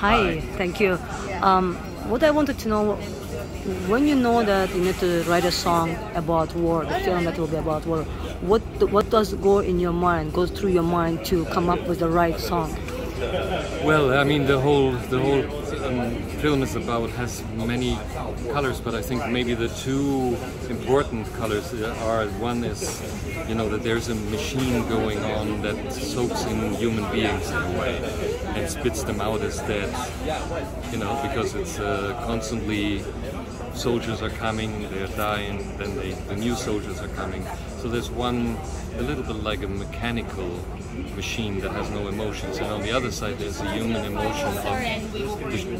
Hi, thank you. Um, what I wanted to know, when you know that you need to write a song about war, the film that will be about war, what what does go in your mind, goes through your mind to come up with the right song? Well, I mean, the whole the whole um, film is about has many colors, but I think maybe the two important colors are one is, you know, that there's a machine going on that soaks in human beings in a way and spits them out as dead, you know, because it's uh, constantly soldiers are coming, they're dying, then they, the new soldiers are coming. So there's one, a little bit like a mechanical machine that has no emotions, and on the other side there's a human emotion of the,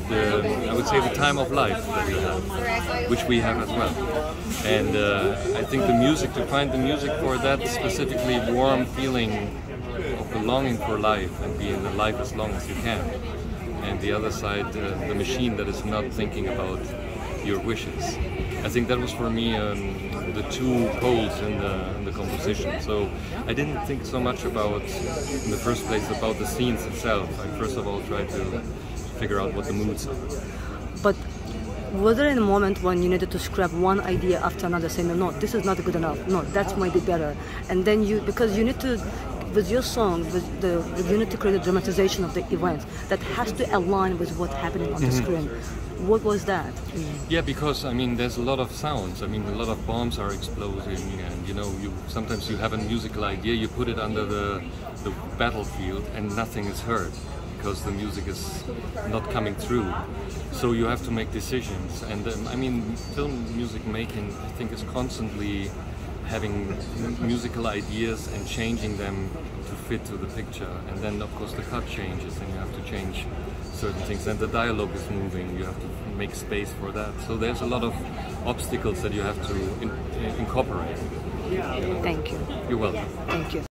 the I would say the time of life that you have, which we have as well. And uh, I think the music, to find the music for that specifically warm feeling of belonging for life and being alive as long as you can. And the other side, uh, the machine that is not thinking about your wishes. I think that was for me um, the two poles in the, in the composition. So I didn't think so much about, in the first place, about the scenes itself. I first of all tried to figure out what the moods are. But was there a moment when you needed to scrap one idea after another, saying, no, this is not good enough, no, that might be better. And then you, because you need to with your song, with the, you need to create a dramatization of the events that has to align with what's happening on the mm-hmm. screen. What was that? Yeah, because I mean, there's a lot of sounds. I mean, a lot of bombs are exploding, and you know, you sometimes you have a musical idea, you put it under the the battlefield, and nothing is heard because the music is not coming through. So you have to make decisions, and um, I mean, film music making, I think, is constantly having musical ideas and changing them to fit to the picture. And then, of course, the cut changes, and you have to change certain things. And the dialogue is moving; you have to make space for that. So there's a lot of obstacles that you have to in incorporate. Thank you. You're welcome. Thank you.